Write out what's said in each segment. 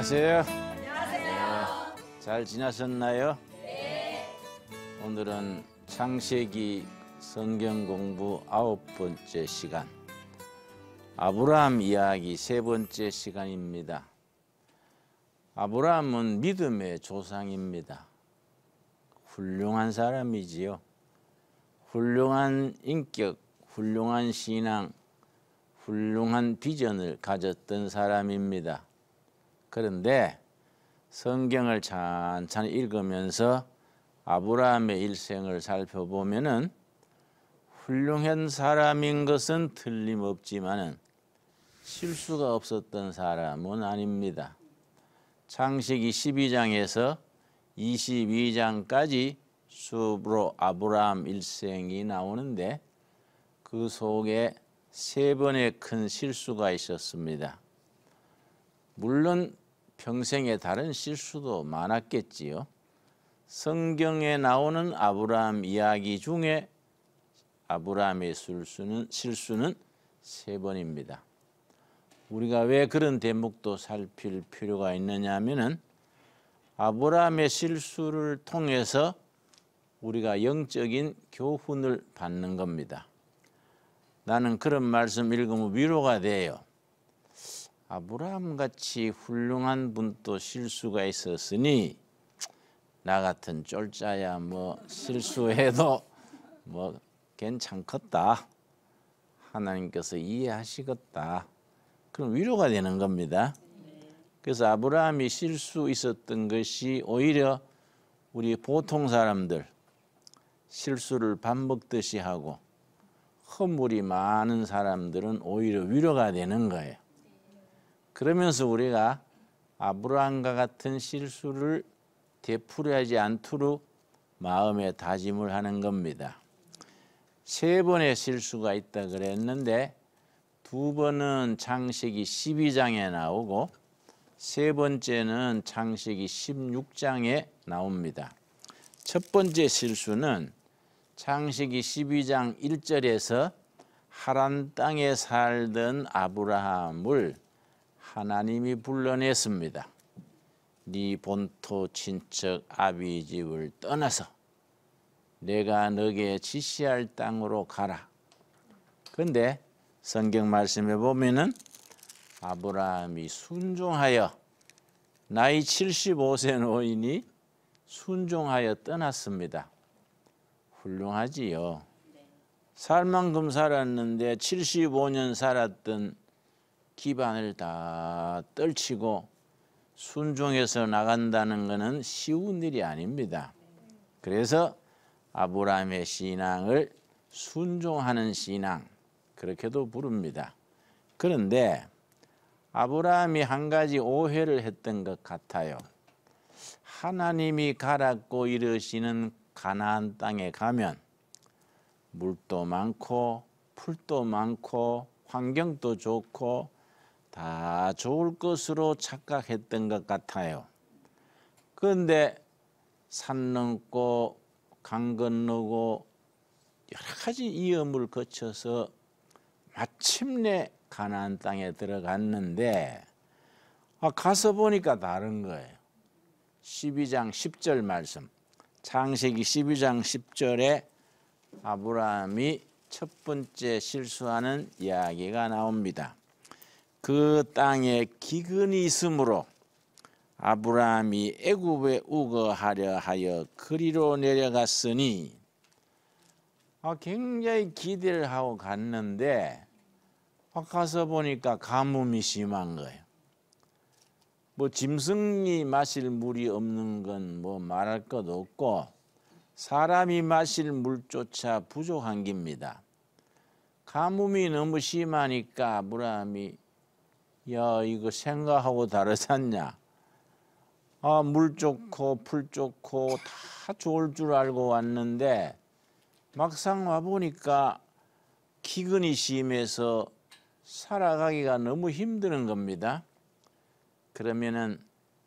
안녕하세요. 안녕하세요. 잘 지나셨나요? 네. 오늘은 창세기 성경 공부 아홉 번째 시간. 아브라함 이야기 세 번째 시간입니다. 아브라함은 믿음의 조상입니다. 훌륭한 사람이지요. 훌륭한 인격, 훌륭한 신앙, 훌륭한 비전을 가졌던 사람입니다. 그런데 성경을 찬찬히 읽으면서 아브라함의 일생을 살펴보면은 훌륭한 사람인 것은 틀림없지만은 실수가 없었던 사람은 아닙니다. 창세기 12장에서 22장까지 수브로 아브라함 일생이 나오는데 그 속에 세 번의 큰 실수가 있었습니다. 물론 평생에 다른 실수도 많았겠지요. 성경에 나오는 아브라함 이야기 중에 아브라함의 실수는, 실수는 세 번입니다. 우리가 왜 그런 대목도 살필 필요가 있느냐 하면은 아브라함의 실수를 통해서 우리가 영적인 교훈을 받는 겁니다. 나는 그런 말씀 읽으면 위로가 돼요. 아브라함 같이 훌륭한 분도 실수가 있었으니 나 같은 쫄자야 뭐 실수해도 뭐 괜찮겠다. 하나님께서 이해하시겠다. 그럼 위로가 되는 겁니다. 그래서 아브라함이 실수 있었던 것이 오히려 우리 보통 사람들 실수를 밥 먹듯이 하고 허물이 많은 사람들은 오히려 위로가 되는 거예요. 그러면서 우리가 아브라함과 같은 실수를 되풀이하지 않도록 마음에 다짐을 하는 겁니다. 세 번의 실수가 있다 그랬는데 두 번은 창세기 12장에 나오고 세 번째는 창세기 16장에 나옵니다. 첫 번째 실수는 창세기 12장 1절에서 하란 땅에 살던 아브라함을 하나님이 불러냈습니다. 네 본토 친척 아비 집을 떠나서 내가 너게 지시할 땅으로 가라. 근데 성경 말씀에 보면은 아브라함이 순종하여 나이 75세 노인이 순종하여 떠났습니다. 훌륭하지요. 살 만큼 살았는데 75년 살았던 기반을 다 떨치고 순종해서 나간다는 것은 쉬운 일이 아닙니다. 그래서 아브라함의 신앙을 순종하는 신앙 그렇게도 부릅니다. 그런데 아브라함이 한 가지 오해를 했던 것 같아요. 하나님이 가라고 이르시는 가나안 땅에 가면 물도 많고 풀도 많고 환경도 좋고 다 좋을 것으로 착각했던 것 같아요. 그런데 산 넘고 강 건너고 여러 가지 위험을 거쳐서 마침내 가나안 땅에 들어갔는데 아, 가서 보니까 다른 거예요. 12장 10절 말씀. 창세기 12장 10절에 아브라함이 첫 번째 실수하는 이야기가 나옵니다. 그 땅에 기근이 있으므로 아브라함이 애굽에 우거하려 하여 그리로 내려갔으니 아, 굉장히 기대를 하고 갔는데 아, 가서 보니까 가뭄이 심한 거예요. 뭐 짐승이 마실 물이 없는 건 뭐 말할 것 없고 사람이 마실 물조차 부족한 겁니다. 가뭄이 너무 심하니까 아브라함이 야 이거 생각하고 다르잖냐 아, 물 좋고 풀 좋고 다 좋을 줄 알고 왔는데 막상 와 보니까 기근이 심해서 살아가기가 너무 힘드는 겁니다. 그러면은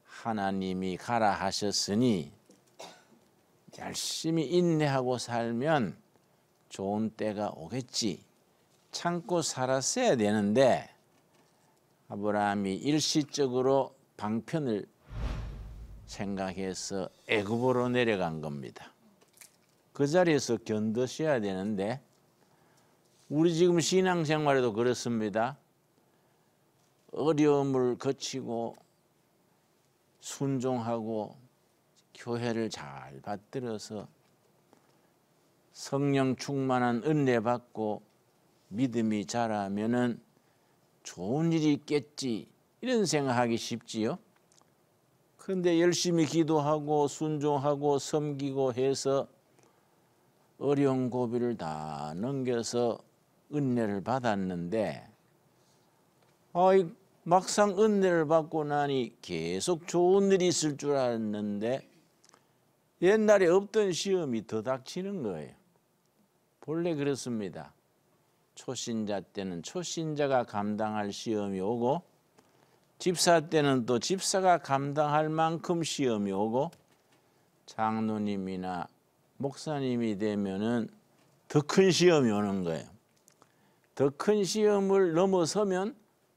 하나님이 가라 하셨으니 열심히 인내하고 살면 좋은 때가 오겠지. 참고 살았어야 되는데 아브라함이 일시적으로 방편을 생각해서 애굽으로 내려간 겁니다. 그 자리에서 견뎌셔야 되는데 우리 지금 신앙생활에도 그렇습니다. 어려움을 거치고 순종하고 교회를 잘 받들어서 성령 충만한 은혜 받고 믿음이 자라면은 좋은 일이 있겠지 이런 생각하기 쉽지요. 그런데 열심히 기도하고 순종하고 섬기고 해서 어려운 고비를 다 넘겨서 은혜를 받았는데 아이 막상 은혜를 받고 나니 계속 좋은 일이 있을 줄 알았는데 옛날에 없던 시험이 더 닥치는 거예요. 본래 그렇습니다. 초신자 때는 초신자가 감당할 시험이 오고 집사 때는 또 집사가 감당할 만큼 시험이 오고 장로님이나 목사님이 되면은 더 큰 시험이 오는 거예요. 더 큰 시험을 넘어서면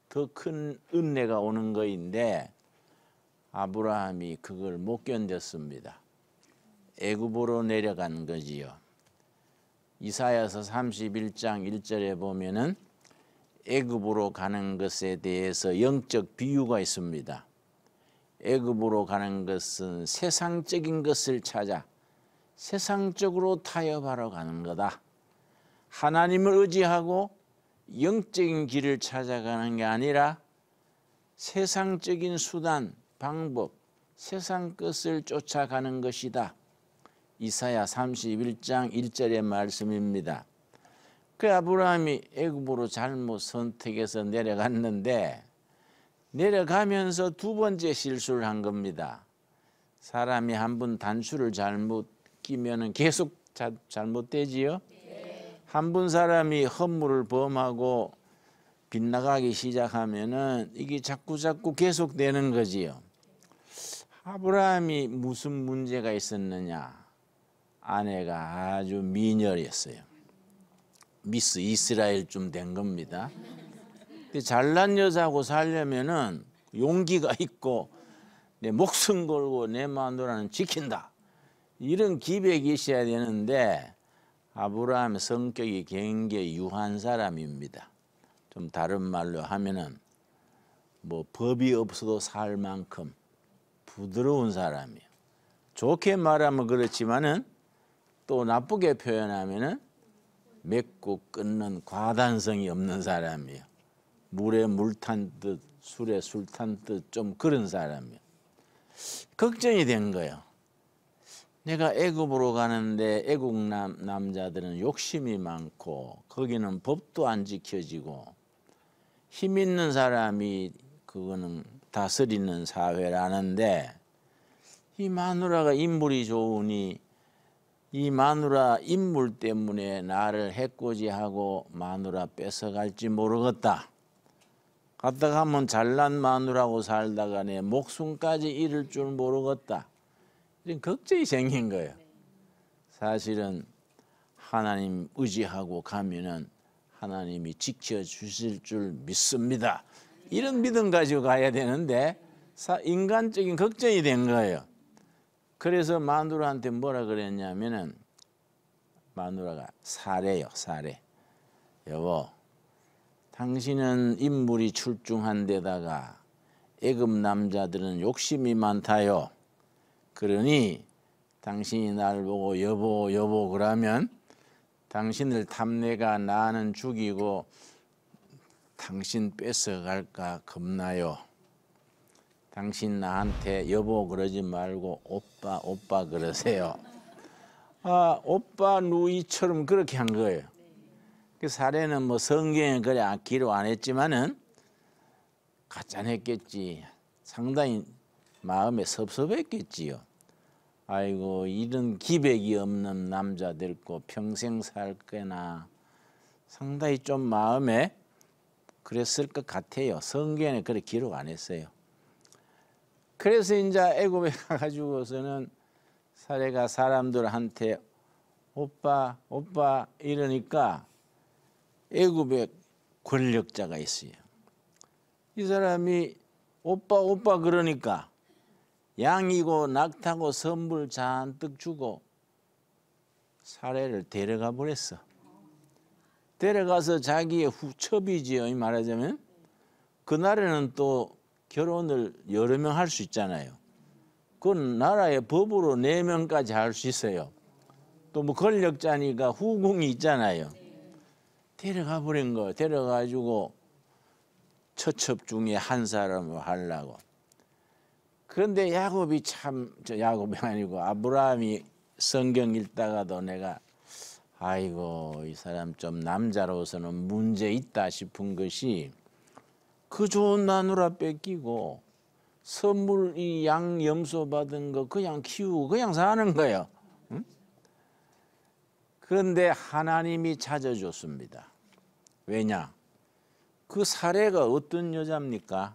더 큰 은혜가 오는 거인데 아브라함이 그걸 못 견뎠습니다. 애굽으로 내려간 거지요. 이사야서 31장 1절에 보면은 애굽으로 가는 것에 대해서 영적 비유가 있습니다. 애굽으로 가는 것은 세상적인 것을 찾아 세상적으로 타협하러 가는 거다. 하나님을 의지하고 영적인 길을 찾아가는 게 아니라 세상적인 수단, 방법, 세상 것을 쫓아가는 것이다. 이사야 31장 1절의 말씀입니다. 그 아브라함이 애굽으로 잘못 선택해서 내려갔는데 내려가면서 두 번째 실수를 한 겁니다. 사람이 한 번 단추를 잘못 끼면은 계속 자, 잘못되지요. 한번 사람이 허물을 범하고 빗나가기 시작하면은 이게 자꾸 자꾸 계속되는 거지요. 아브라함이 무슨 문제가 있었느냐? 아내가 아주 미녀였어요. 미스 이스라엘쯤 된 겁니다. 잘난 여자하고 살려면은 용기가 있고 내 목숨 걸고 내 마누라는 지킨다. 이런 기백이 있어야 되는데 아브라함의 성격이 굉장히 유한 사람입니다. 좀 다른 말로 하면은 뭐 법이 없어도 살 만큼 부드러운 사람이에요. 좋게 말하면 그렇지만은 또 나쁘게 표현하면은 맺고 끊는 과단성이 없는 사람이에요. 물에 물 탄 듯, 술에 술 탄 듯 좀 그런 사람이에요. 걱정이 된 거예요. 내가 애굽으로 가는데 애국 남, 남자들은 욕심이 많고 거기는 법도 안 지켜지고 힘 있는 사람이 그거는 다스리는 사회라는데 이 마누라가 인물이 좋으니 이 마누라 인물 때문에 나를 해코지하고 마누라 뺏어갈지 모르겠다. 갔다 가면 잘난 마누라고 살다가 내 목숨까지 잃을 줄 모르겠다. 이런 걱정이 생긴 거예요. 사실은 하나님 의지하고 가면은 하나님이 지켜주실 줄 믿습니다. 이런 믿음 가지고 가야 되는데 인간적인 걱정이 된 거예요. 그래서 마누라한테 뭐라 그랬냐면은 마누라가 사례요 사례. 여보 당신은 인물이 출중한 데다가 애급 남자들은 욕심이 많다요. 그러니 당신이 날 보고 여보 여보 그러면 당신을 탐내가 나는 죽이고 당신 뺏어갈까 겁나요 당신 나한테 여보 그러지 말고 오빠 오빠 그러세요. 아 오빠 누이처럼 그렇게 한 거예요. 그 사례는 뭐 성경에 그래 기로 안 했지만은 가짠했겠지. 상당히 마음에 섭섭했겠지요. 아이고 이런 기백이 없는 남자 들고 평생 살 거나 상당히 좀 마음에 그랬을 것 같아요. 성경에 그래 기록 안 했어요. 그래서 이제 애굽에 가가지고서는 사례가 사람들한테 오빠 오빠 이러니까 애굽에 권력자가 있어요. 이 사람이 오빠 오빠 그러니까 양이고 낙타고 선물 잔뜩 주고 사례를 데려가 버렸어. 데려가서 자기의 후첩이지요. 말하자면 그날에는 또 결혼을 여러 명 할 수 있잖아요. 그건 나라의 법으로 네 명까지 할 수 있어요. 또 뭐 권력자니까 후궁이 있잖아요. 데려가 버린 거 데려가지고 처첩 중에 한 사람을 하려고. 그런데 야곱이 참 저 야곱이 아니고 아브라함이 성경 읽다가도 내가 아이고 이 사람 좀 남자로서는 문제 있다 싶은 것이 그 좋은 마누라 뺏기고 선물 이 양 염소 받은 거 그냥 키우고 그냥 사는 거예요. 응? 그런데 하나님이 찾아줬습니다. 왜냐? 그 사례가 어떤 여자입니까?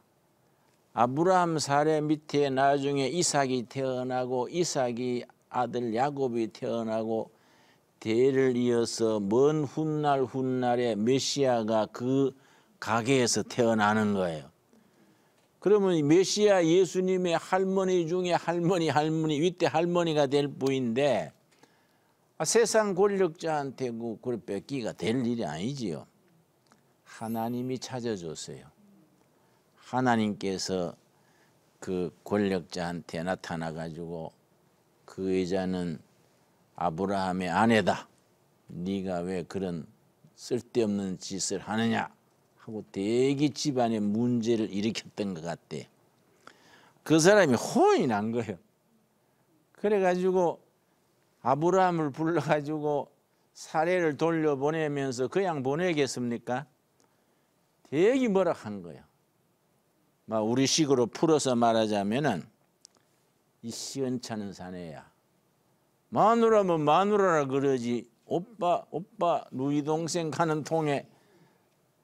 아브라함 사례 밑에 나중에 이삭이 태어나고 이삭이 아들 야곱이 태어나고 대를 이어서 먼 훗날 훗날에 메시아가 그 가게에서 태어나는 거예요. 그러면 메시아 예수님의 할머니 중에 할머니 할머니 윗대 할머니가 될 부인데 아, 세상 권력자한테 그 뺏기가 될 일이 아니지요. 하나님이 찾아줬어요. 하나님께서 그 권력자한테 나타나 가지고 그 여자는 아브라함의 아내다. 네가 왜 그런 쓸데없는 짓을 하느냐 하고 대기 집안의 문제를 일으켰던 것 같대. 그 사람이 혼이 난 거예요. 그래가지고 아브라함을 불러가지고 사례를 돌려보내면서 그냥 보내겠습니까? 대기 뭐라 한 거예요. 막 우리 식으로 풀어서 말하자면은 이 시원찮은 사내야. 마누라면 마누라라 그러지. 오빠 오빠 누이 동생 가는 통에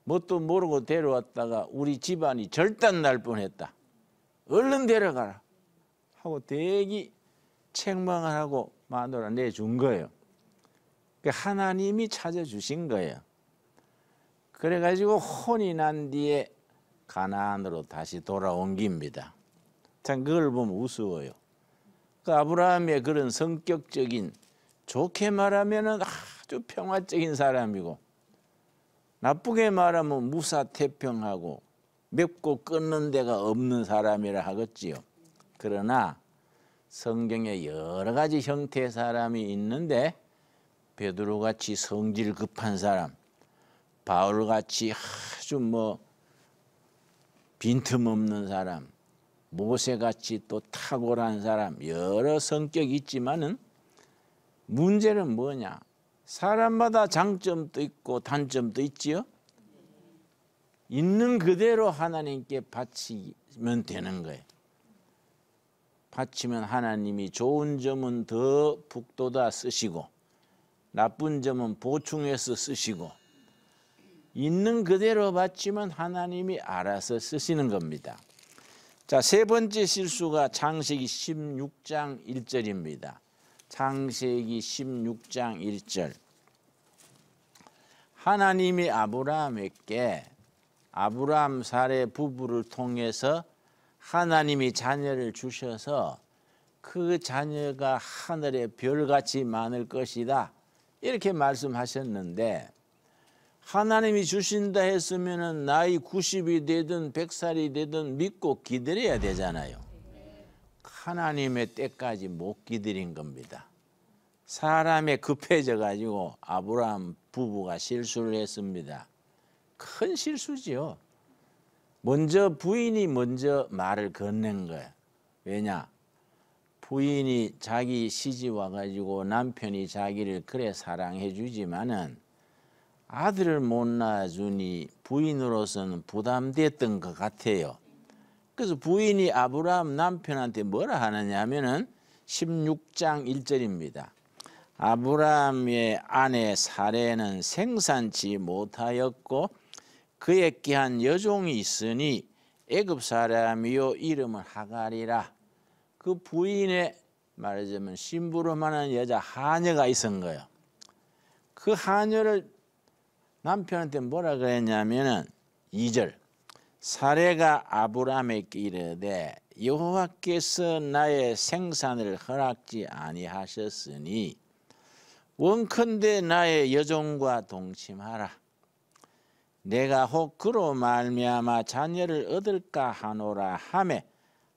뭣도 모르고 데려왔다가 우리 집안이 절단 날 뻔했다. 얼른 데려가라 하고 대기 책망을 하고 마누라 내준 거예요. 하나님이 찾아주신 거예요. 그래가지고 혼이 난 뒤에 가나안으로 다시 돌아온 겁니다. 참 그걸 보면 우스워요. 그 아브라함의 그런 성격적인 좋게 말하면 아주 평화적인 사람이고 나쁘게 말하면 무사태평하고 맵고 끊는 데가 없는 사람이라 하겠지요. 그러나 성경에 여러 가지 형태의 사람이 있는데 베드로 같이 성질 급한 사람, 바울 같이 아주 뭐 빈틈없는 사람, 모세같이 또 탁월한 사람 여러 성격이 있지만은 문제는 뭐냐? 사람마다 장점도 있고 단점도 있지요. 있는 그대로 하나님께 바치면 되는 거예요. 바치면 하나님이 좋은 점은 더 북돋아 쓰시고 나쁜 점은 보충해서 쓰시고 있는 그대로 바치면 하나님이 알아서 쓰시는 겁니다. 자, 세 번째 실수가 창세기 16장 1절입니다. 창세기 16장 1절. 하나님이 아브라함에게 아브라함 사례 부부를 통해서 하나님이 자녀를 주셔서 그 자녀가 하늘의 별같이 많을 것이다. 이렇게 말씀하셨는데 하나님이 주신다 했으면 나이 90이 되든 100살이 되든 믿고 기다려야 되잖아요. 하나님의 때까지 못 기다린 겁니다. 사람에 급해져 가지고 아브라함 부부가 실수를 했습니다. 큰 실수지요. 먼저 부인이 먼저 말을 건넨 거예요. 왜냐? 부인이 자기 시집 와가지고 남편이 자기를 그래 사랑해 주지만은 아들을 못 낳아주니 부인으로서는 부담됐던 것 같아요. 그래서 부인이 아브라함 남편한테 뭐라 하느냐 하면은 16장 1절입니다. 아브라함의 아내 사례는 생산치 못하였고 그에 끼한 여종이 있으니 애굽 사람이요 이름은 하갈이라 그 부인의 말하자면 심부름하는 여자 하녀가 있은 거예요. 그 하녀를 남편한테 뭐라 그랬냐면은 2절 사례가 아브라함에게 이르되 여호와께서 나의 생산을 허락지 아니하셨으니 원컨대 나의 여종과 동침하라. 내가 혹 그로 말미암아 자녀를 얻을까 하노라 하매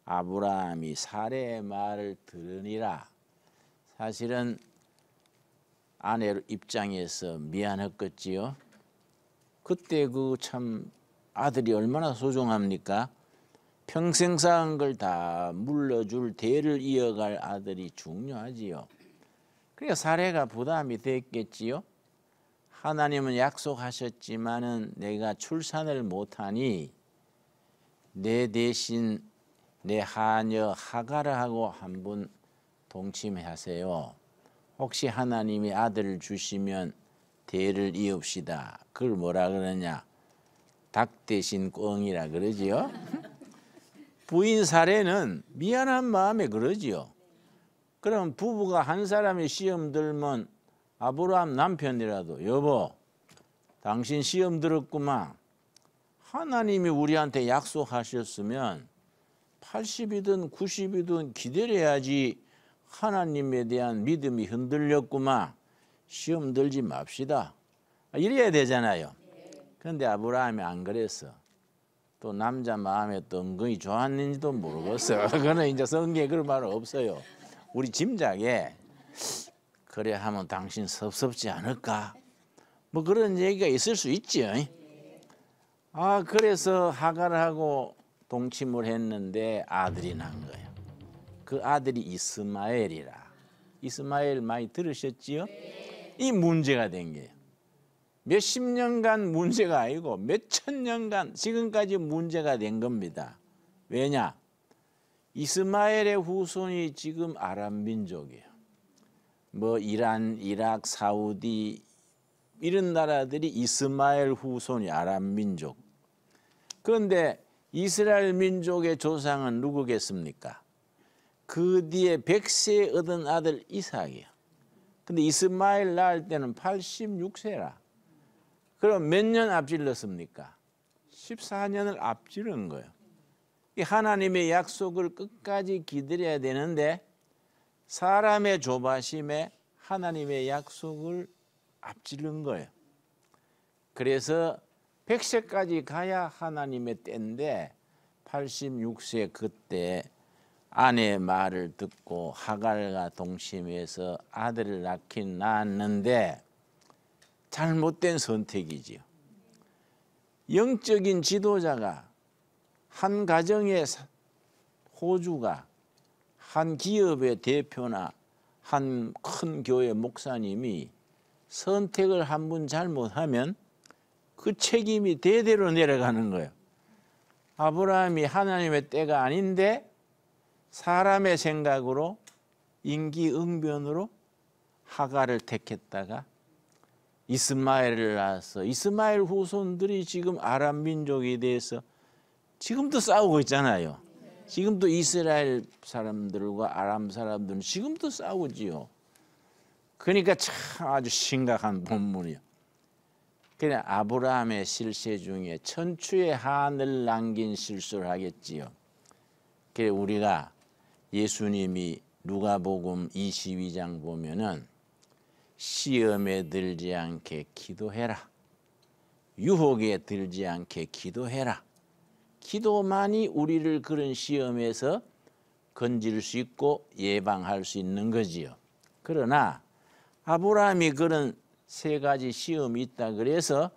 아브라함이 사례의 말을 들으니라. 사실은 아내 입장에서 미안했겠지요. 그때 그 참 아들이 얼마나 소중합니까? 평생 쌓은 걸 다 물러줄 대를 이어갈 아들이 중요하지요. 그러니까 사례가 부담이 됐겠지요. 하나님은 약속하셨지만은 내가 출산을 못하니 내 대신 내 하녀 하가라하고 한번 동침하세요. 혹시 하나님이 아들을 주시면 대를 이읍시다. 그걸 뭐라 그러냐? 닭 대신 꽁이라 그러지요. 부인 사례는 미안한 마음에 그러지요. 그럼 부부가 한 사람이 시험 들면 아브라함 남편이라도 여보 당신 시험 들었구만 하나님이 우리한테 약속하셨으면 80이든 90이든 기다려야지 하나님에 대한 믿음이 흔들렸구만 시험 들지 맙시다 이래야 되잖아요 그런데 아브라함이 안 그랬어 또 남자 마음에 또 은근히 좋았는지도 모르겠어 그거는 이제 성경에 그런 말은 없어요 우리 짐작에 그래 하면 당신 섭섭지 않을까? 뭐 그런 얘기가 있을 수 있지. 아 그래서 하갈하고 동침을 했는데 아들이 난 거예요. 그 아들이 이스마엘이라. 이스마엘 많이 들으셨지요? 이 문제가 된 게요. 몇십 년간 문제가 아니고 몇 천 년간 지금까지 문제가 된 겁니다. 왜냐? 이스마엘의 후손이 지금 아랍 민족이에요. 뭐 이란, 이락, 사우디 이런 나라들이 이스마엘 후손이 아랍 민족. 그런데 이스라엘 민족의 조상은 누구겠습니까? 그 뒤에 백세 얻은 아들 이삭이요. 근데 이스마엘 낳을 때는 86세라. 그럼 몇 년 앞질렀습니까? 14년을 앞지른 거예요. 하나님의 약속을 끝까지 기다려야 되는데 사람의 조바심에 하나님의 약속을 앞지른 거예요. 그래서 100세까지 가야 하나님의 때인데 86세 그때 아내의 말을 듣고 하갈과 동침해서 아들을 낳긴 낳았는데 잘못된 선택이지요. 영적인 지도자가 한 가정의 호주가 한 기업의 대표나 한 큰 교회 목사님이 선택을 한분 잘못하면 그 책임이 대대로 내려가는 거예요. 아브라함이 하나님의 때가 아닌데 사람의 생각으로 인기응변으로 하가를 택했다가 이스마엘을 낳았어. 이스마엘 후손들이 지금 아랍 민족에 대해서 지금도 싸우고 있잖아요. 지금도 이스라엘 사람들과 아람 사람들은 지금도 싸우지요. 그러니까 참 아주 심각한 본문이요. 그냥 아브라함의 실세 중에 천추의 한을 남긴 실수를 하겠지요. 그래 우리가 예수님이 누가복음 22장 보면은 시험에 들지 않게 기도해라. 유혹에 들지 않게 기도해라. 기도만이 우리를 그런 시험에서 건질 수 있고 예방할 수 있는 거지요. 그러나 아브라함이 그런 세 가지 시험이 있다 그래서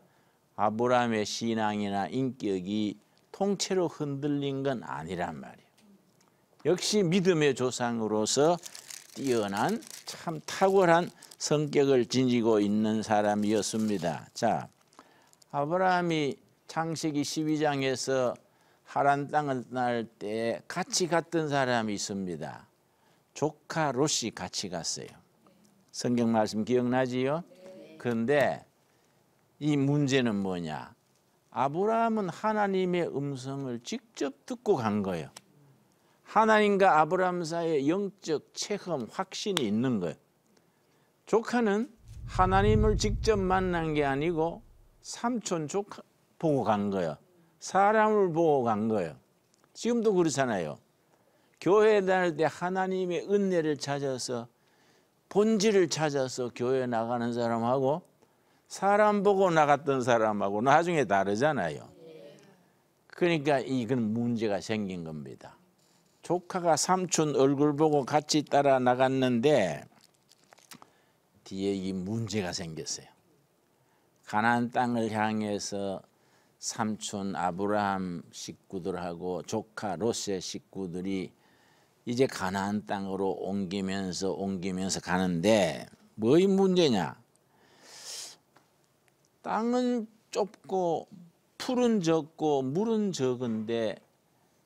아브라함의 신앙이나 인격이 통째로 흔들린 건 아니란 말이에요. 역시 믿음의 조상으로서 뛰어난 참 탁월한 성격을 지니고 있는 사람이었습니다. 자, 아브라함이 창세기 12장에서 하란 땅을 날때 같이 갔던 사람이 있습니다. 조카 롯이 같이 갔어요. 성경 말씀 기억나지요? 그런데 이 문제는 뭐냐? 아브라함은 하나님의 음성을 직접 듣고 간 거예요. 하나님과 아브라함 사이에 영적 체험, 확신이 있는 거예요. 조카는 하나님을 직접 만난 게 아니고 삼촌 조카 보고 간 거예요. 사람을 보고 간 거예요. 지금도 그렇잖아요. 교회 다닐 때 하나님의 은혜를 찾아서 본질을 찾아서 교회 나가는 사람하고 사람 보고 나갔던 사람하고 나중에 다르잖아요. 그러니까 이건 문제가 생긴 겁니다. 조카가 삼촌 얼굴 보고 같이 따라 나갔는데 뒤에 이 문제가 생겼어요. 가나안 땅을 향해서 삼촌 아브라함 식구들하고 조카 롯의 식구들이 이제 가나안 땅으로 옮기면서 옮기면서 가는데 뭐의 문제냐? 땅은 좁고 풀은 적고 물은 적은데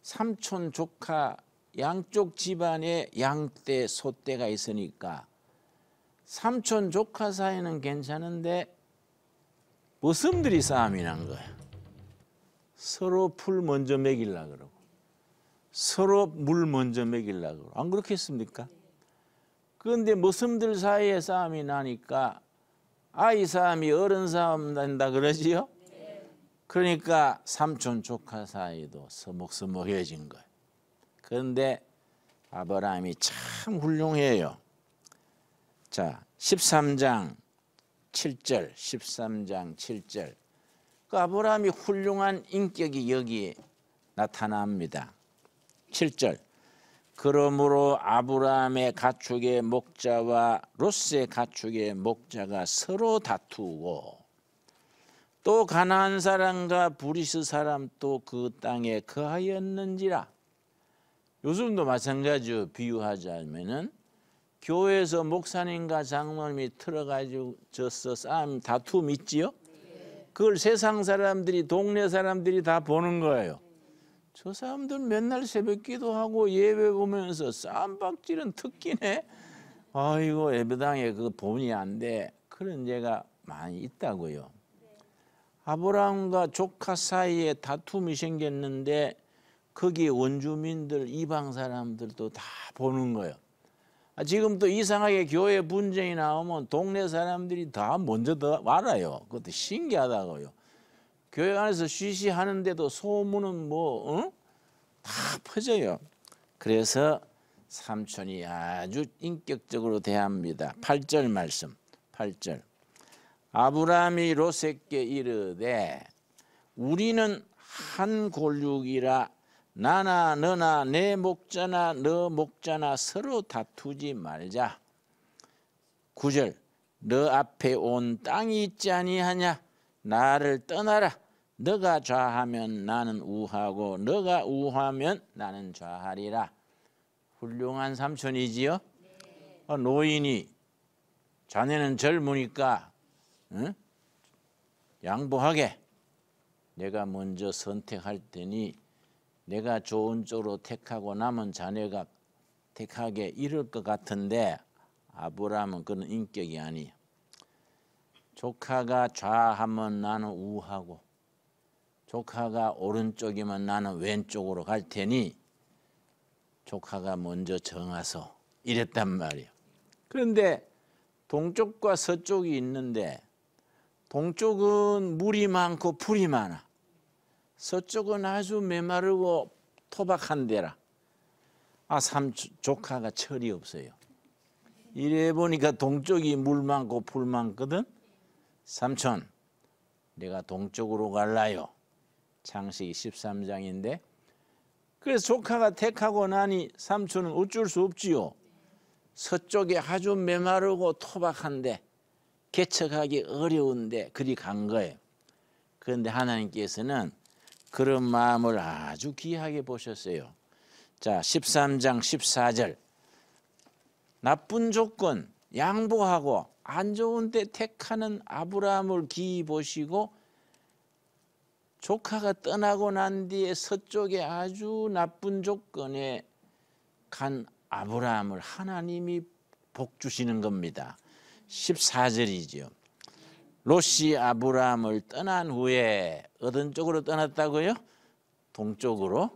삼촌 조카 양쪽 집안에 양떼 소떼가 있으니까 삼촌 조카 사이는 괜찮은데 머슴들이 싸움이 난 거야. 서로 풀 먼저 먹일라 그러고 서로 물 먼저 먹일라 그러고 안 그렇겠습니까? 그런데 머슴들 사이에 싸움이 나니까 아이 싸움이 어른 싸움 난다 그러지요? 그러니까 삼촌 조카 사이도 서먹서먹해진 거예요. 그런데 아브라함이 참 훌륭해요. 자, 13장 7절, 13장 7절. 그 아브라함이 훌륭한 인격이 여기에 나타납니다. 7절. 그러므로 아브라함의 가축의 목자와 롯의 가축의 목자가 서로 다투고 또 가나안 사람과 브리스 사람 또그 땅에 거하였는지라. 요즘도 마찬가지로 비유하자면은 교회에서 목사님과 장로님이 틀어가지고 져서 싸움 다툼 있지요? 그걸 세상 사람들이 동네 사람들이 다 보는 거예요. 저 사람들 맨날 새벽 기도하고 예배 보면서 쌈박질은 특기네. 아이고 예배당에 그 본이 안 돼. 그런 예가 많이 있다고요. 아브라함과 조카 사이에 다툼이 생겼는데 거기 원주민들 이방 사람들도 다 보는 거예요. 아, 지금 또 이상하게 교회 분쟁이 나오면 동네 사람들이 다 먼저 더 알아요. 그것도 신기하다고요. 교회 안에서 쉬쉬하는데도 소문은 뭐 어? 다 퍼져요. 그래서 삼촌이 아주 인격적으로 대합니다. 8절 말씀. 8절. 아브라함이 롯에게 이르되 우리는 한 골육이라 나나 너나 내 목자나 너 목자나 서로 다투지 말자. 9절 너 앞에 온 땅이 있지 아니하냐? 나를 떠나라. 너가 좌하면 나는 우하고 너가 우하면 나는 좌하리라. 훌륭한 삼촌이지요? 어, 노인이 자네는 젊으니까 응? 양보하게. 내가 먼저 선택할 테니 내가 좋은 쪽으로 택하고 남은 자네가 택하게 이럴 것 같은데 아브라함은 그런 인격이 아니야. 조카가 좌하면 나는 우하고 조카가 오른쪽이면 나는 왼쪽으로 갈 테니 조카가 먼저 정하소 이랬단 말이에요. 그런데 동쪽과 서쪽이 있는데 동쪽은 물이 많고 풀이 많아. 서쪽은 아주 메마르고 토박한 데라. 아, 삼 조카가 철이 없어요. 이래 보니까 동쪽이 물 많고 풀 많거든. 삼촌, 내가 동쪽으로 갈라요. 창세기 13장인데. 그래서 조카가 택하고 나니 삼촌은 어쩔 수 없지요. 서쪽에 아주 메마르고 토박한데 개척하기 어려운데 그리 간 거예요. 그런데 하나님께서는 그런 마음을 아주 귀하게 보셨어요. 자, 13장 14절. 나쁜 조건 양보하고 안 좋은 데 택하는 아브라함을 기이 보시고 조카가 떠나고 난 뒤에 서쪽에 아주 나쁜 조건에 간 아브라함을 하나님이 복 주시는 겁니다. 14절이죠. 롯이 아브라함을 떠난 후에 어떤 쪽으로 떠났다고요? 동쪽으로.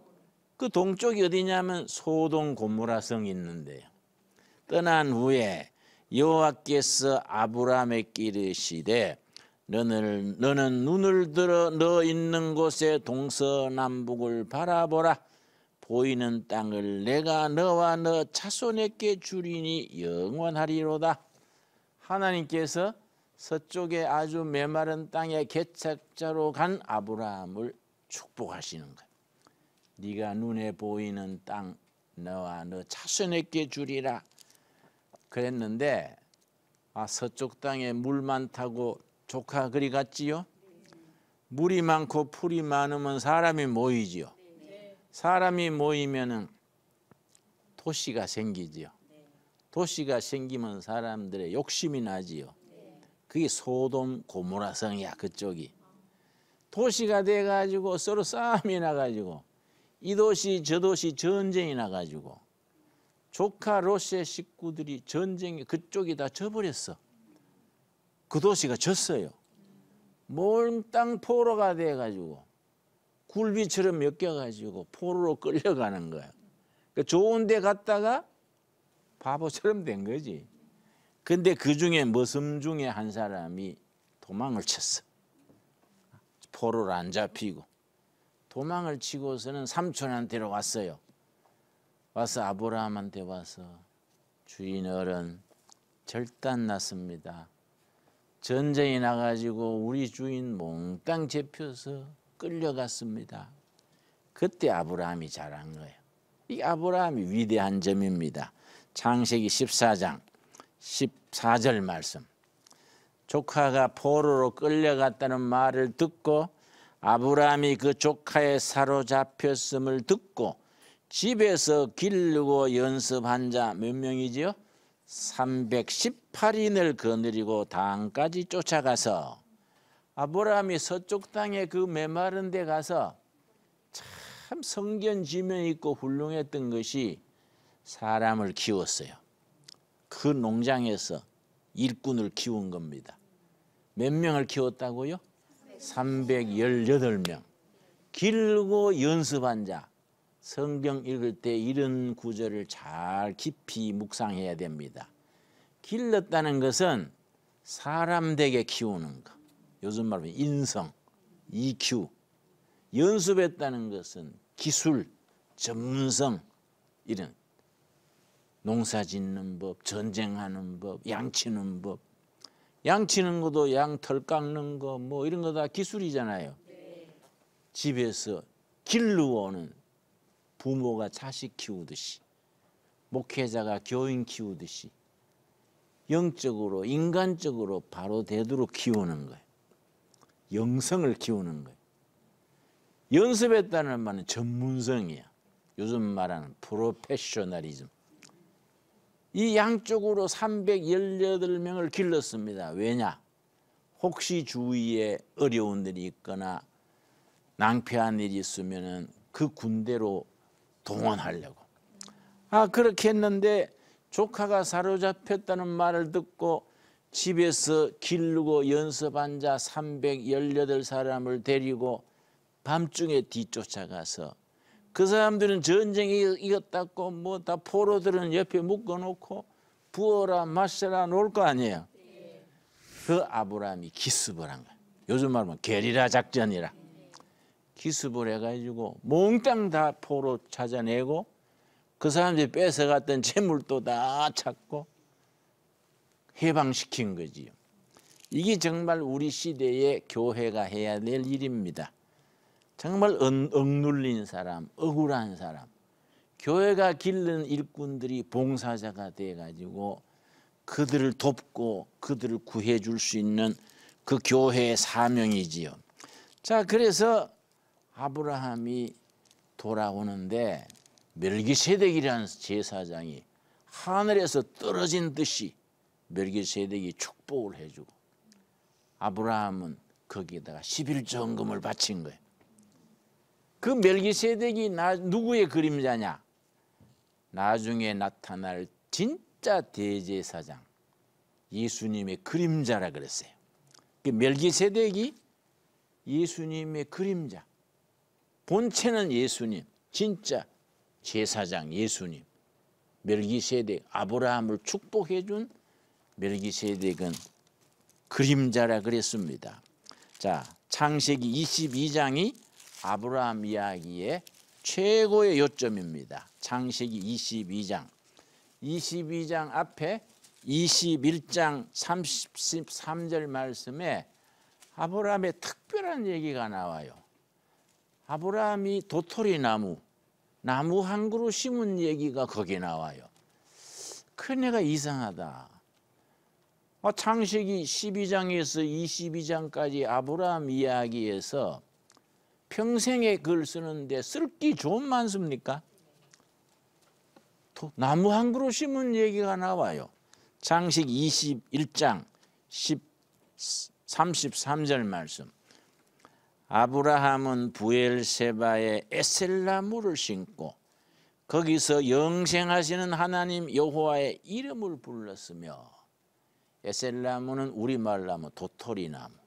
그 동쪽이 어디냐면 소동 고무라성이 있는데요. 떠난 후에 여호와께서 아브라함에게 이르시되 너는 너는 눈을 들어 너 있는 곳에 동서남북을 바라보라 보이는 땅을 내가 너와 너 자손에게 주리니 영원하리로다 하나님께서 서쪽에 아주 메마른 땅에 개척자로 간 아브라함을 축복하시는 거야. 네가 눈에 보이는 땅 너와 너 자손에게 주리라 그랬는데 아 서쪽 땅에 물 많다고 조카 그리 같지요? 물이 많고 풀이 많으면 사람이 모이지요. 사람이 모이면은 도시가 생기지요. 도시가 생기면 사람들의 욕심이 나지요. 그게 소돔 고모라성이야 그쪽이. 도시가 돼 가지고 서로 싸움이 나 가지고 이 도시 저 도시 전쟁이 나 가지고 조카 로시의 식구들이 전쟁에 그쪽이 다 져버렸어. 그 도시가 졌어요. 몽땅 포로가 돼 가지고 굴비처럼 엮여 가지고 포로로 끌려가는 거야. 그 좋은 데 갔다가 바보처럼 된 거지. 근데 그 중에 머슴 중에 한 사람이 도망을 쳤어. 포로를 안 잡히고 도망을 치고서는 삼촌한테로 왔어요. 와서 아브라함한테 와서 주인 어른 절단 났습니다. 전쟁이 나가지고 우리 주인 몽땅 잡혀서 끌려갔습니다. 그때 아브라함이 잘한 거예요. 이 아브라함이 위대한 점입니다. 창세기 14장 14절 말씀. 조카가 포로로 끌려갔다는 말을 듣고 아브라함이 그 조카의 사로잡혔음을 듣고 집에서 기르고 연습한 자 몇 명이지요? 318인을 거느리고 당까지 쫓아가서 아브라함이 서쪽 땅에 그 메마른 데 가서 참 성견 지면 있고 훌륭했던 것이 사람을 키웠어요. 그 농장에서 일꾼을 키운 겁니다. 몇 명을 키웠다고요? 318명. 길고 연습한 자. 성경 읽을 때 이런 구절을 잘 깊이 묵상해야 됩니다. 길렀다는 것은 사람 되게 키우는 것. 요즘 말로 인성, EQ. 연습했다는 것은 기술, 전문성 이런 농사 짓는 법, 전쟁하는 법, 양치는 법. 양치는 것도 양털 깎는 거 뭐 이런 거 다 기술이잖아요. 집에서 길러오는 부모가 자식 키우듯이 목회자가 교인 키우듯이 영적으로 인간적으로 바로 되도록 키우는 거예요. 영성을 키우는 거예요. 연습했다는 말은 전문성이야. 요즘 말하는 프로페셔널리즘. 이 양쪽으로 318명을 길렀습니다. 왜냐? 혹시 주위에 어려운 일이 있거나 낭패한 일이 있으면은 그 군대로 동원하려고. 아 그렇게 했는데 조카가 사로잡혔다는 말을 듣고 집에서 기르고 연습한 자 318사람을 데리고 밤중에 뒤쫓아가서 그 사람들은 전쟁에 이겼다고 뭐 다 포로들은 옆에 묶어놓고 부어라 마셔라 놓을 거 아니에요. 그 아브라함이 기습을 한 거야. 요즘 말하면 게리라 작전이라. 기습을 해가지고 몽땅 다 포로 찾아내고 그 사람들이 뺏어갔던 재물도 다 찾고 해방시킨 거지요. 이게 정말 우리 시대의 교회가 해야 될 일입니다. 정말 억눌린 사람, 억울한 사람, 교회가 기른 일꾼들이 봉사자가 돼 가지고 그들을 돕고 그들을 구해 줄 수 있는 그 교회의 사명이지요. 자, 그래서 아브라함이 돌아오는데 멜기세덱이라는 제사장이 하늘에서 떨어진 듯이 멜기세덱이 축복을 해주고 아브라함은 거기에다가 11전금을 바친 거예요. 그 멜기세덱이 나, 누구의 그림자냐? 나중에 나타날 진짜 대제사장 예수님의 그림자라 그랬어요. 그 멜기세덱이 예수님의 그림자. 본체는 예수님, 진짜 제사장 예수님. 멜기세덱 아브라함을 축복해 준 멜기세덱은 그림자라 그랬습니다. 자, 창세기 22장이 아브라함 이야기의 최고의 요점입니다. 창세기 22장. 22장 앞에 21장 33절 말씀에 아브라함의 특별한 얘기가 나와요. 아브라함이 도토리 나무, 나무 한 그루 심은 얘기가 거기에 나와요. 큰애가 이상하다. 아, 창세기 12장에서 22장까지 아브라함 이야기에서 평생에 글 쓰는데 쓸기 좋은 많습니까? 나무 한 그루 심은 얘기가 나와요. 창식 21장 10, 33절 말씀. 아브라함은 부엘세바에 에셀나무를 심고 거기서 영생하시는 하나님 여호와의 이름을 불렀으며 에셀나무는 우리말 나무 도토리나무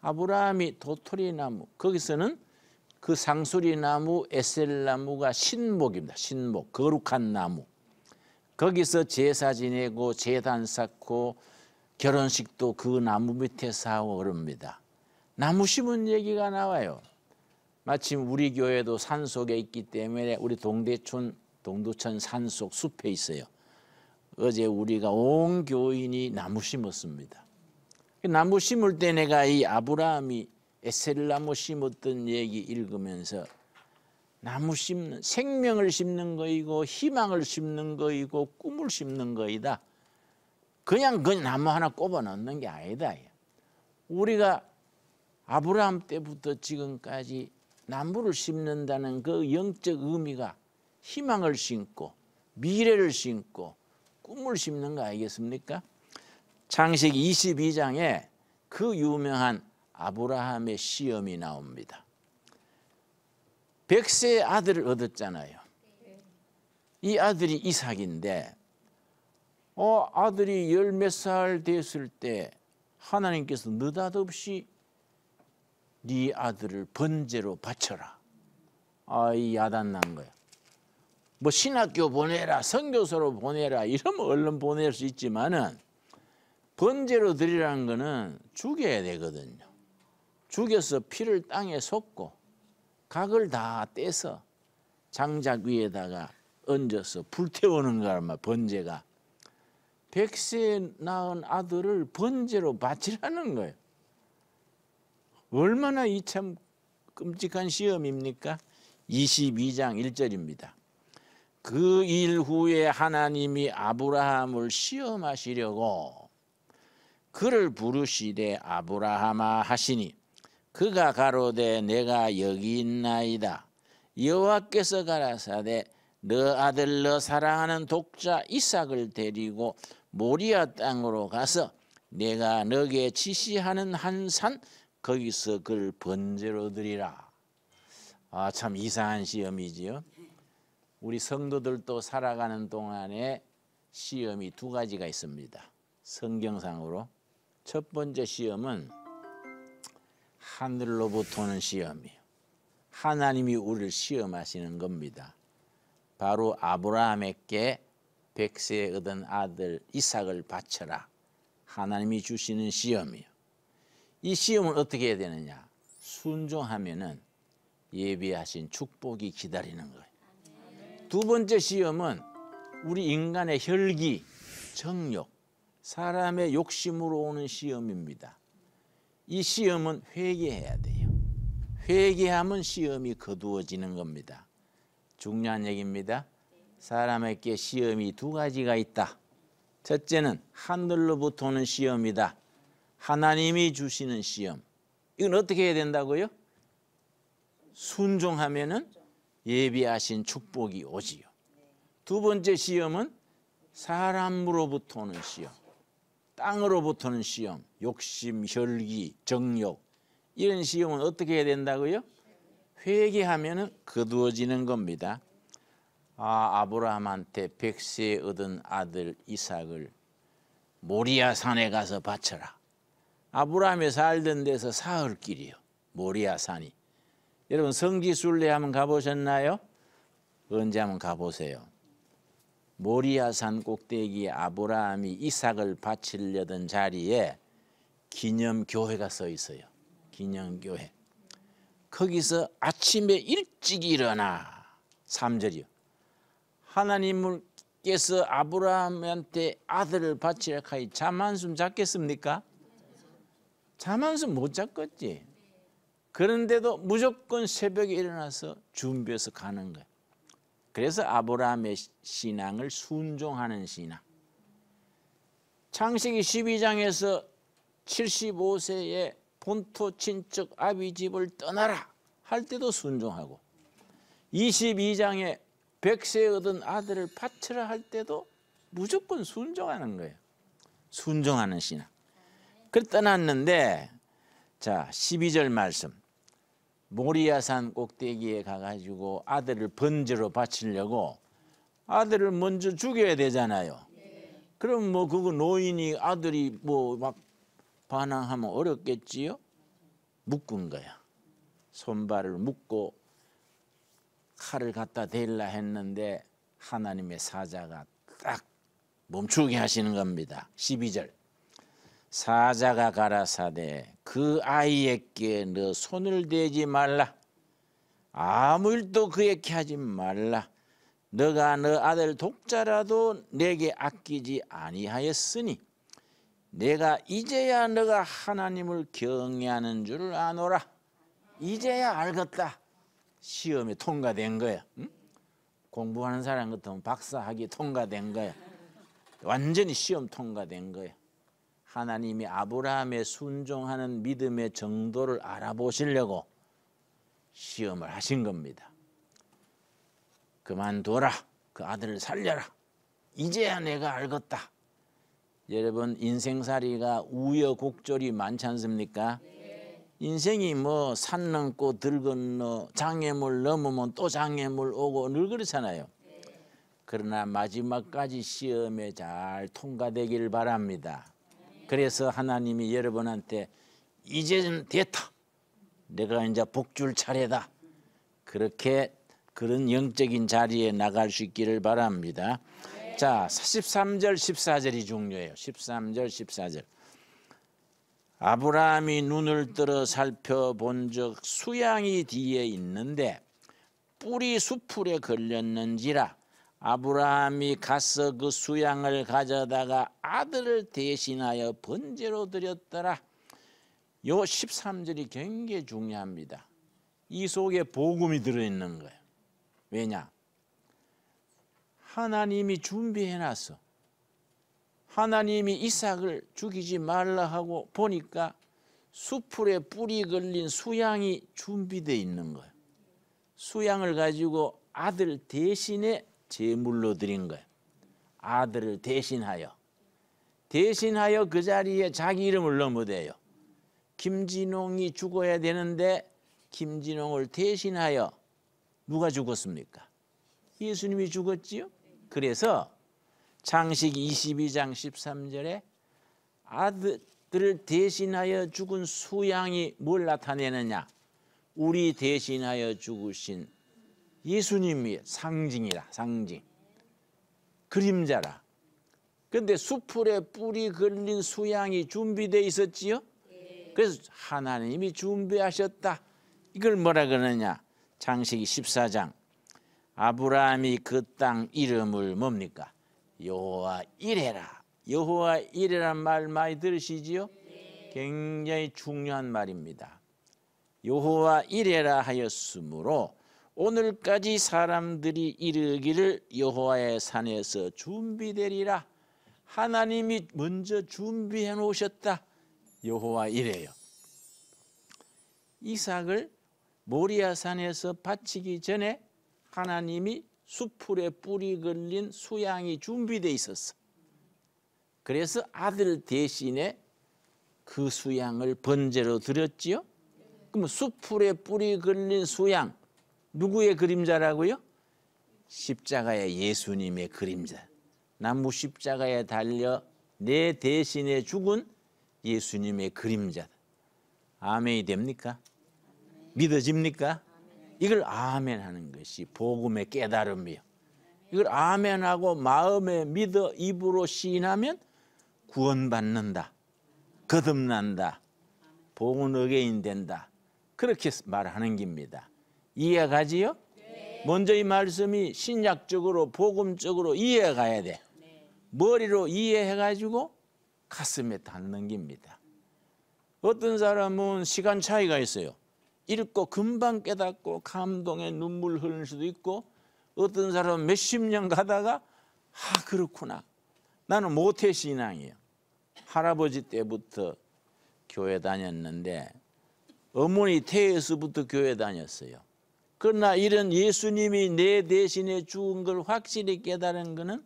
아브라함이 도토리 나무 거기서는 그 상수리 나무 에셀 나무가 신목입니다 신목 거룩한 나무 거기서 제사 지내고 제단 쌓고 결혼식도 그 나무 밑에서 하고 그럽니다 나무 심은 얘기가 나와요. 마침 우리 교회도 산 속에 있기 때문에 우리 동대촌 동두천 산속 숲에 있어요. 어제 우리가 온 교인이 나무 심었습니다. 나무 심을 때 내가 이 아브라함이 에셀 나무 심었던 얘기 읽으면서 나무 심는 생명을 심는 거이고 희망을 심는 거이고 꿈을 심는 거이다. 그냥 그 나무 하나 꼽아 넣는 게 아니다. 우리가 아브라함 때부터 지금까지 나무를 심는다는 그 영적 의미가 희망을 심고 미래를 심고 꿈을 심는 거 아니겠습니까? 창세기 22장에 그 유명한 아브라함의 시험이 나옵니다. 백세의 아들을 얻었잖아요. 이 아들이 이삭인데 어, 아들이 열 몇 살 됐을 때 하나님께서 느닷없이 네 아들을 번제로 바쳐라. 아이 야단 난 거야. 뭐 신학교 보내라, 선교사로 보내라 이러면 얼른 보낼 수 있지만은 번제로 드리라는 거는 죽여야 되거든요. 죽여서 피를 땅에 쏟고 각을 다 떼서 장작 위에다가 얹어서 불태우는 거란 번제가 백세 낳은 아들을 번제로 바치라는 거예요. 얼마나 이 참 끔찍한 시험입니까? 22장 1절입니다. 그 일 후에 하나님이 아브라함을 시험하시려고 그를 부르시되 아브라함아 하시니 그가 가로되 내가 여기 있나이다. 여호와께서 가라사대 너 아들 너 사랑하는 독자 이삭을 데리고 모리아 땅으로 가서 내가 너게 지시하는 한 산 거기서 그를 번제로 드리라. 아, 참 이상한 시험이지요. 우리 성도들도 살아가는 동안에 시험이 두 가지가 있습니다. 성경상으로 첫 번째 시험은 하늘로부터 오는 시험이에요. 하나님이 우리를 시험하시는 겁니다. 바로 아브라함에게 백세에 얻은 아들 이삭을 바쳐라. 하나님이 주시는 시험이요. 이 시험을 어떻게 해야 되느냐? 순종하면은 예비하신 축복이 기다리는 거예요. 두 번째 시험은 우리 인간의 혈기, 정욕, 사람의 욕심으로 오는 시험입니다. 이 시험은 회개해야 돼요. 회개하면 시험이 거두어지는 겁니다. 중요한 얘기입니다. 사람에게 시험이 두 가지가 있다. 첫째는 하늘로부터 오는 시험이다. 하나님이 주시는 시험. 이건 어떻게 해야 된다고요? 순종하면은 예비하신 축복이 오지요. 두 번째 시험은 사람으로부터 오는 시험. 땅으로부터는 시험, 욕심, 혈기, 정욕 이런 시험은 어떻게 해야 된다고요? 회개하면은 거두어지는 겁니다. 아, 아브라함한테 백세 얻은 아들 이삭을 모리아 산에 가서 바쳐라. 아브라함이 살던 데서 사흘 길이요. 모리아 산이. 여러분 성지순례 한번 가보셨나요? 언제 한번 가보세요. 모리아 산 꼭대기에 아브라함이 이삭을 바치려던 자리에 기념교회가 써 있어요. 기념교회. 거기서 아침에 일찍 일어나 3절이요. 하나님께서 아브라함한테 아들을 바치라 하이 잠 한숨 잤겠습니까? 잠 한숨 못 잤겠지. 그런데도 무조건 새벽에 일어나서 준비해서 가는 거예요. 그래서 아브라함의 신앙을 순종하는 신앙. 창세기 12장에서 75세에 본토 친척 아비 집을 떠나라 할 때도 순종하고 22장에 100세 얻은 아들을 바치라 할 때도 무조건 순종하는 거예요. 순종하는 신앙. 그 떠났는데 자 12절 말씀 모리아산 꼭대기에 가가지고 아들을 번제로 바치려고 아들을 먼저 죽여야 되잖아요. 그럼 뭐 그거 노인이 아들이 뭐 막 반항하면 어렵겠지요? 묶은 거야. 손발을 묶고 칼을 갖다 대려 했는데 하나님의 사자가 딱 멈추게 하시는 겁니다. 12절. 사자가 가라사대 그 아이에게 너 손을 대지 말라. 아무 일도 그에게 하지 말라. 너가 너 아들 독자라도 내게 아끼지 아니하였으니 내가 이제야 너가 하나님을 경외하는 줄을 아노라. 이제야 알겠다. 시험에 통과된 거야. 응? 공부하는 사람 같으면 박사학위 통과된 거야. 완전히 시험 통과된 거야. 하나님이 아브라함의 순종하는 믿음의 정도를 알아보시려고 시험을 하신 겁니다. 그만둬라. 그 아들을 살려라. 이제야 내가 알겠다. 여러분 인생살이가 우여곡절이 많지 않습니까? 인생이 뭐 산 넘고 들 건너 장애물 넘으면 또 장애물 오고 늘 그렇잖아요. 그러나 마지막까지 시험에 잘 통과되기를 바랍니다. 그래서 하나님이 여러분한테 이제는 됐다. 내가 이제 복줄 차례다. 그렇게 그런 영적인 자리에 나갈 수 있기를 바랍니다. 자, 13절 14절이 중요해요. 13절 14절. 아브라함이 눈을 들어 살펴본 적 수양이 뒤에 있는데 뿌리 수풀에 걸렸는지라 아브라함이 가서 그 수양을 가져다가 아들을 대신하여 번제로 드렸더라. 요 13절이 굉장히 중요합니다. 이 속에 복음이 들어있는 거예요. 왜냐? 하나님이 준비해 놨어. 하나님이 이삭을 죽이지 말라 하고 보니까 수풀에 뿌리 걸린 수양이 준비되어 있는 거예요. 수양을 가지고 아들 대신에 제물로 드린 거예요. 아들을 대신하여. 대신하여 그 자리에 자기 이름을 넣으대요. 김진홍이 죽어야 되는데 김진홍을 대신하여 누가 죽었습니까? 예수님이 죽었지요. 그래서 창세기 22장 13절에 아들을 대신하여 죽은 수양이 뭘 나타내느냐? 우리 대신하여 죽으신 예수님이 상징이라 상징. 그림자라. 근데 수풀에 뿌리 걸린 수양이 준비되어 있었지요? 그래서 하나님이 준비하셨다. 이걸 뭐라 그러느냐? 창세기 14장. 아브라함이 그 땅 이름을 뭡니까? 여호와 이레라. 여호와 이레란 말 많이 들으시지요? 굉장히 중요한 말입니다. 여호와 이레라 하였으므로 오늘까지 사람들이 이르기를 여호와의 산에서 준비되리라. 하나님이 먼저 준비해 놓으셨다. 여호와 이래요. 이삭을 모리아 산에서 바치기 전에 하나님이 수풀에 뿌리 걸린 수양이 준비돼 있었어. 그래서 아들 대신에 그 수양을 번제로 드렸지요? 그럼 수풀에 뿌리 걸린 수양 누구의 그림자라고요? 십자가의 예수님의 그림자. 나무 십자가에 달려 내 대신에 죽은 예수님의 그림자. 아멘이 됩니까? 믿어집니까? 이걸 아멘 하는 것이 복음의 깨달음이요. 이걸 아멘하고 마음에 믿어 입으로 시인하면 구원받는다. 거듭난다. born again 된다. 그렇게 말하는 겁니다. 이해 가지요? 먼저 이 말씀이 신약적으로 복음적으로 이해 가야 돼. 머리로 이해해 가지고 가슴에 닿는 겁니다. 어떤 사람은 시간 차이가 있어요. 읽고 금방 깨닫고 감동의 눈물 흐르는 수도 있고 어떤 사람은 몇십 년 가다가 아 그렇구나. 나는 모태 신앙이에요. 할아버지 때부터 교회 다녔는데 어머니 태에서부터 교회 다녔어요. 그러나 이런 예수님이 내 대신에 죽은 걸 확실히 깨달은 것은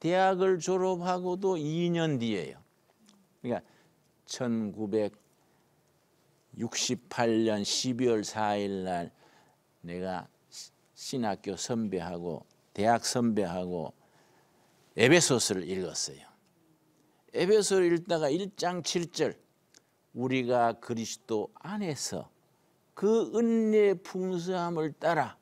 대학을 졸업하고도 2년 뒤에요. 그러니까 1968년 12월 4일 날 내가 신학교 선배하고 대학 선배하고 에베소서를 읽었어요. 에베소를 읽다가 1장 7절 우리가 그리스도 안에서 그 은혜의 풍성함을 따라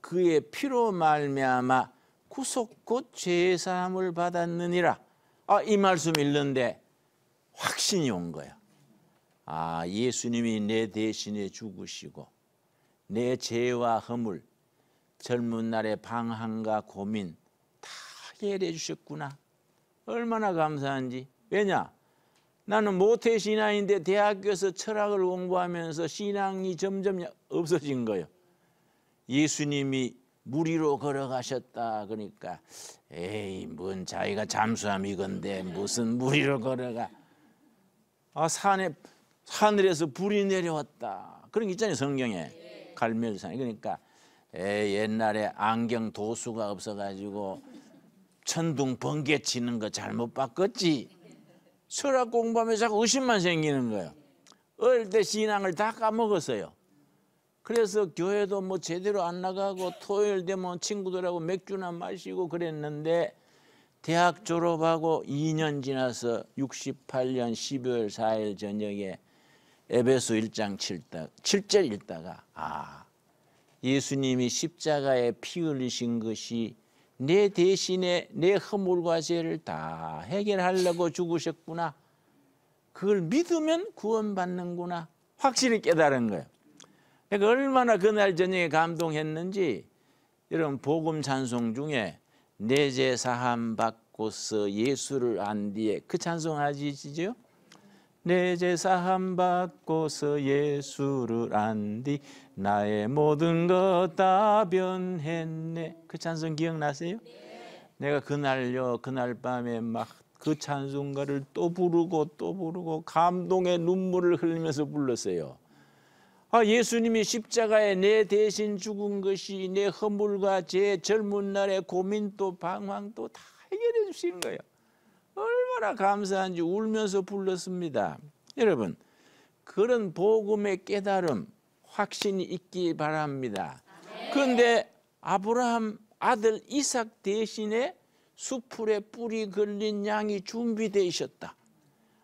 그의 피로 말미암아 구속 곧 죄의 사함을 받았느니라. 아, 이 말씀 읽는데 확신이 온 거야. 아, 예수님이 내 대신에 죽으시고 내 죄와 허물, 젊은 날의 방황과 고민 다 해결해 주셨구나. 얼마나 감사한지. 왜냐? 나는 모태 신앙인데 대학교에서 철학을 공부하면서 신앙이 점점 없어진 거예요. 예수님이 무리로 걸어가셨다 그러니까 에이 뭔 자기가 잠수함 이건데 무슨 무리로 걸어가. 아 산에 하늘에서 불이 내려왔다. 그런 게 있잖아요 성경에. 갈멜산 그러니까 에 옛날에 안경 도수가 없어가지고 천둥 번개 치는 거 잘못 바꿨지 철학 공부하면 자꾸 의심만 생기는 거예요. 어릴 때 신앙을 다 까먹었어요. 그래서 교회도 뭐 제대로 안 나가고 토요일 되면 친구들하고 맥주나 마시고 그랬는데 대학 졸업하고 2년 지나서 68년 12월 4일 저녁에 에베소 1장 7다, 7절 읽다가 아 예수님이 십자가에 피 흘리신 것이 내 대신에 내 허물과 죄를 다 해결하려고 죽으셨구나. 그걸 믿으면 구원받는구나. 확실히 깨달은 거예요. 그러니까 얼마나 그날 저녁에 감동했는지 여러분 복음 찬송 중에 내 죄 사함 받고서 예수를 안 뒤에 그 찬송 하시죠? 내 제사함 받고서 예수를 안뒤 나의 모든 것 다 변했네 그 찬송 기억나세요? 네. 내가 그날요 그날 밤에 막 그 찬송가를 또 부르고 또 부르고 감동의 눈물을 흘리면서 불렀어요 아, 예수님이 십자가에 내 대신 죽은 것이 내 허물과 제 젊은 날의 고민도 방황도 다 해결해 주신 거예요 얼마나 감사한지 울면서 불렀습니다. 여러분, 그런 복음의 깨달음, 확신이 있기 바랍니다. 그런데 아브라함 아들 이삭 대신에 수풀에 뿌리 걸린 양이 준비되어 있었다.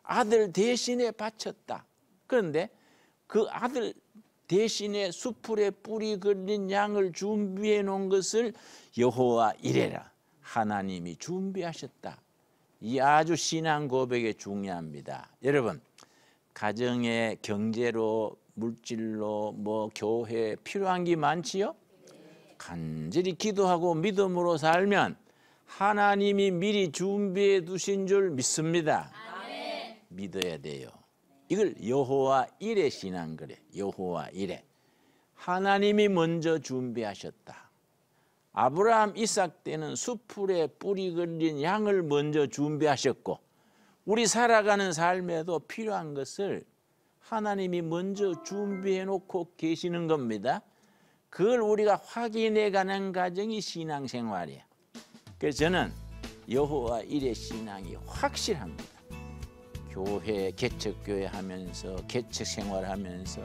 아들 대신에 바쳤다. 그런데 그 아들 대신에 수풀에 뿌리 걸린 양을 준비해 놓은 것을 여호와 이래라 하나님이 준비하셨다. 이 아주 신앙 고백이 중요합니다. 여러분, 가정에 경제로 물질로 뭐 교회 필요한 게 많지요? 간절히 기도하고 믿음으로 살면 하나님이 미리 준비해 두신 줄 믿습니다. 아멘. 믿어야 돼요. 이걸 여호와 이래 신앙 그래. 여호와 이래. 하나님이 먼저 준비하셨다. 아브라함 이삭 때는 수풀에 뿌리 걸린 양을 먼저 준비하셨고 우리 살아가는 삶에도 필요한 것을 하나님이 먼저 준비해 놓고 계시는 겁니다. 그걸 우리가 확인해 가는 과정이 신앙생활이에요. 그래서 저는 여호와 일의 신앙이 확실합니다. 교회 개척교회 하면서 개척 생활 하면서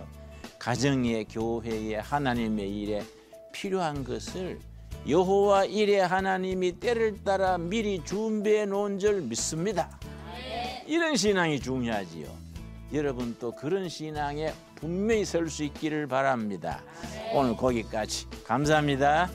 가정의 교회의 하나님의 일에 필요한 것을 여호와 일에 하나님이 때를 따라 미리 준비해 놓은 줄 믿습니다. 이런 신앙이 중요하지요. 여러분 또 그런 신앙에 분명히 설 수 있기를 바랍니다. 오늘 거기까지 감사합니다.